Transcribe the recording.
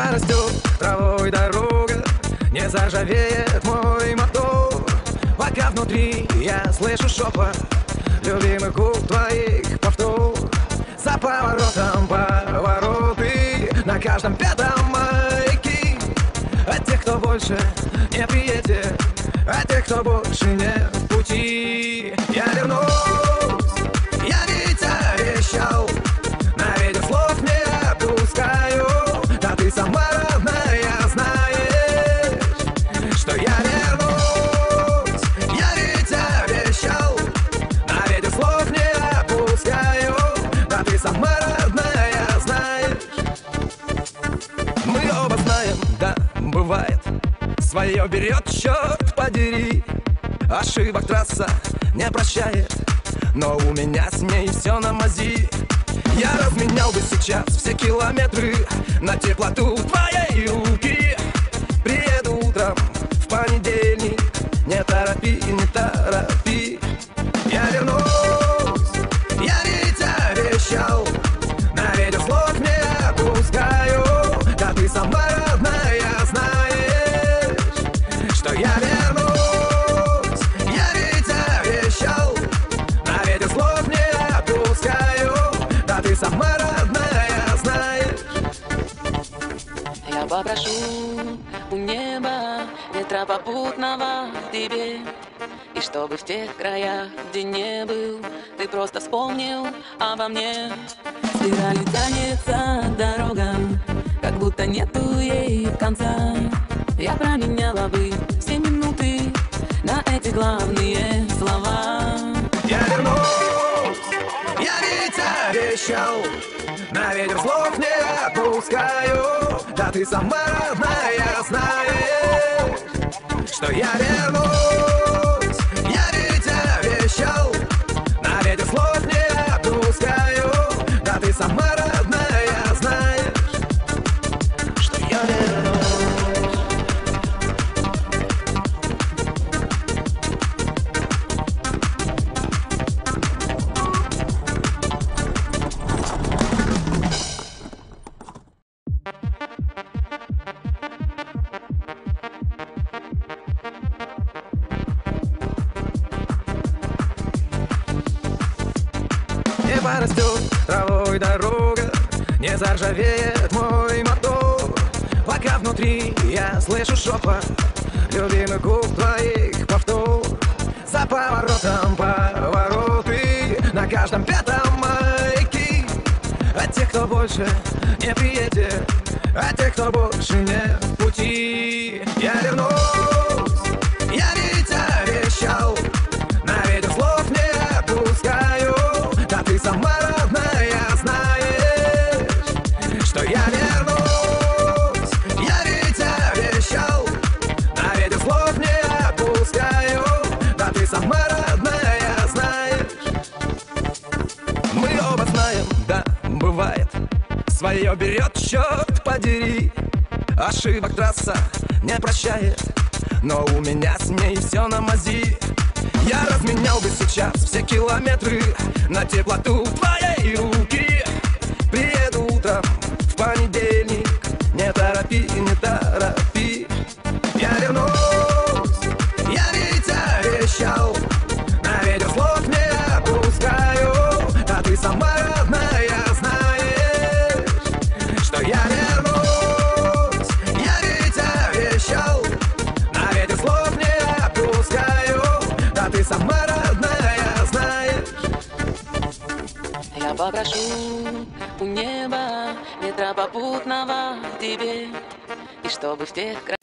порастет травой дорога Не заржавеет мой мотор. Пока внутри я слышу шепот Любимых губ твоих повтор. За поворотом повороты На каждом пятом маяки От тех, кто больше не приедет От тех, кто больше не в пути Я вернусь, Свое берет, черт подери. Ошибок трасса не прощает Но у меня с ней все на мази. Я разменял бы сейчас все километры На теплоту твоей. руки попрошу у неба ветра попутного тебе. И чтобы в тех краях, где не был Ты просто вспомнил обо мне. Спиралью тянется дорога Как будто нету ей конца. Я променяла бы все минуты На эти главные слова. Я вернусь, обещал На ветер слов не отпускаю Да ты сама родная знаешь Что я вернусь, Не порастет травой дорога Не заржавеет мой мотор. Пока внутри я слышу шепот Любимых губ твоих повтор. За поворотом повороты На каждом пятом маяки От тех, кто больше не приедет От тех, кто больше не в пути. Я вернусь, Свое берет, черт подери. Ошибок трасса не прощает. Но у меня с ней все на мази. Я разменял бы сейчас все километры На теплоту твоей руки. Приеду утром в понедельник Не торопи, не Я попрошу у неба ветра попутного тебе. И чтобы в тех краях